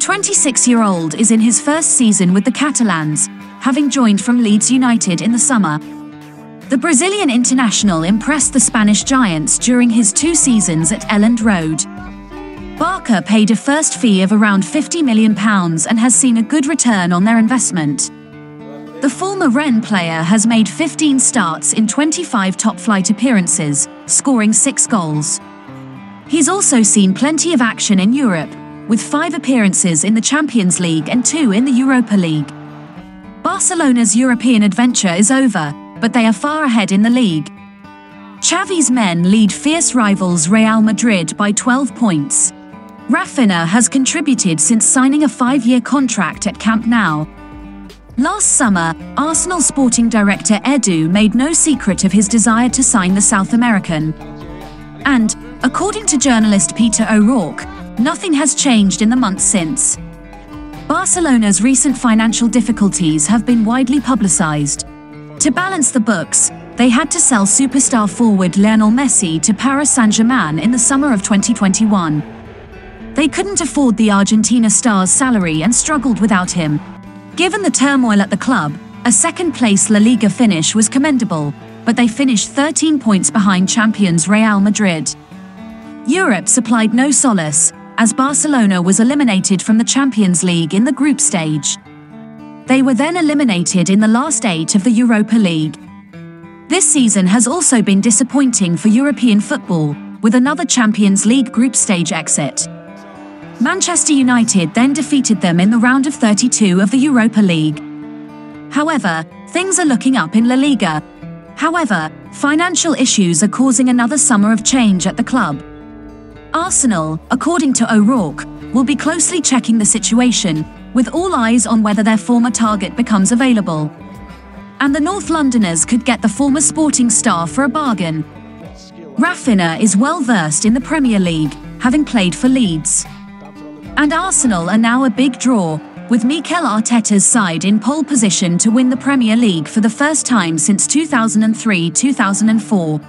26-year-old is in his first season with the Catalans, having joined from Leeds United in the summer. The Brazilian international impressed the Spanish Giants during his two seasons at Elland Road. Barça paid a first fee of around £50 million and has seen a good return on their investment. The former Rennes player has made 15 starts in 25 top-flight appearances, scoring six goals. He's also seen plenty of action in Europe, with five appearances in the Champions League and two in the Europa League. Barcelona's European adventure is over, but they are far ahead in the league. Xavi's men lead fierce rivals Real Madrid by 12 points. Raphinha has contributed since signing a five-year contract at Camp Nou. Last summer, Arsenal sporting director Edu made no secret of his desire to sign the South American. And, according to journalist Peter O'Rourke, nothing has changed in the months since. Barcelona's recent financial difficulties have been widely publicized. To balance the books, they had to sell superstar forward Lionel Messi to Paris Saint-Germain in the summer of 2021. They couldn't afford the Argentina star's salary and struggled without him. Given the turmoil at the club, a second-place La Liga finish was commendable, but they finished 13 points behind champions Real Madrid. Europe supplied no solace, as Barcelona was eliminated from the Champions League in the group stage. They were then eliminated in the last eight of the Europa League. This season has also been disappointing for European football, with another Champions League group stage exit. Manchester United then defeated them in the round of 32 of the Europa League. However, things are looking up in La Liga. However, financial issues are causing another summer of change at the club. Arsenal, according to O'Rourke, will be closely checking the situation, with all eyes on whether their former target becomes available. And the North Londoners could get the former sporting star for a bargain. Raphinha is well versed in the Premier League, having played for Leeds. And Arsenal are now a big draw, with Mikel Arteta's side in pole position to win the Premier League for the first time since 2003 2004.